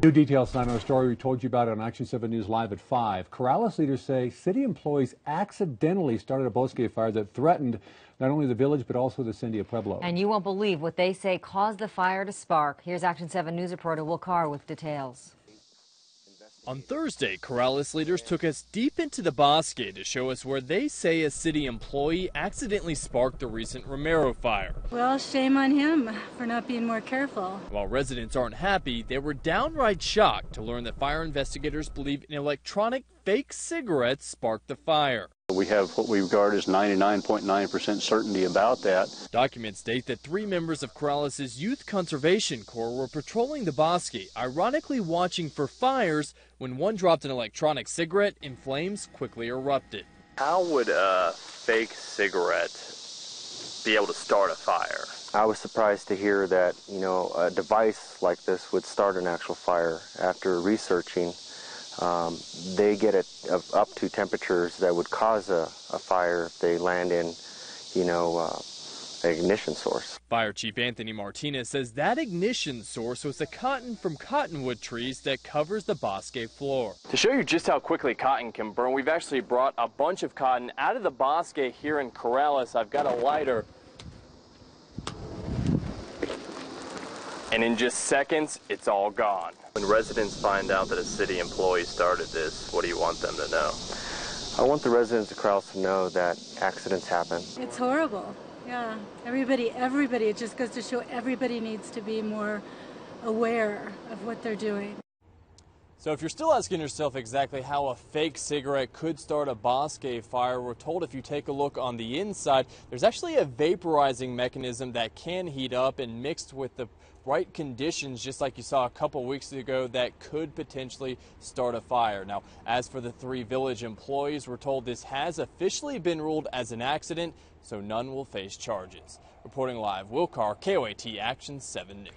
New details tonight on a story we told you about on Action 7 News Live at 5. Corrales leaders say city employees accidentally started a bosque fire that threatened not only the village but also the City of Pueblo. And you won't believe what they say caused the fire to spark. Here's Action 7 News reporter Will Carr with details. On Thursday, Corrales leaders took us deep into the bosque to show us where they say a city employee accidentally sparked the recent Romero fire. Well, shame on him for not being more careful. While residents aren't happy, they were downright shocked to learn that fire investigators believe an electronic fake cigarettes sparked the fire. We have what we regard as 99.9% certainty about that. Documents state that three members of Corrales' Youth Conservation Corps were patrolling the bosque, ironically watching for fires when one dropped an electronic cigarette and flames quickly erupted. How would a fake cigarette be able to start a fire? I was surprised to hear that, you know, a device like this would start an actual fire. After researching, um, they get it up to temperatures that would cause a, a fire if they land in, you know, uh, ignition source. Fire Chief Anthony Martinez says that ignition source was the cotton from cottonwood trees that covers the bosque floor. To show you just how quickly cotton can burn, we've actually brought a bunch of cotton out of the bosque here in Corrales. I've got a lighter. And in just seconds, it's all gone. When residents find out that a city employee started this, what do you want them to know? I want the residents of Corrales to know that accidents happen. It's horrible. Yeah, everybody, everybody, it just goes to show everybody needs to be more aware of what they're doing. So if you're still asking yourself exactly how a fake cigarette could start a bosque fire, we're told if you take a look on the inside, there's actually a vaporizing mechanism that can heat up and mixed with the right conditions, just like you saw a couple weeks ago, that could potentially start a fire. Now, as for the three village employees, we're told this has officially been ruled as an accident, so none will face charges. Reporting live, Will Carr, KOAT Action 7 News.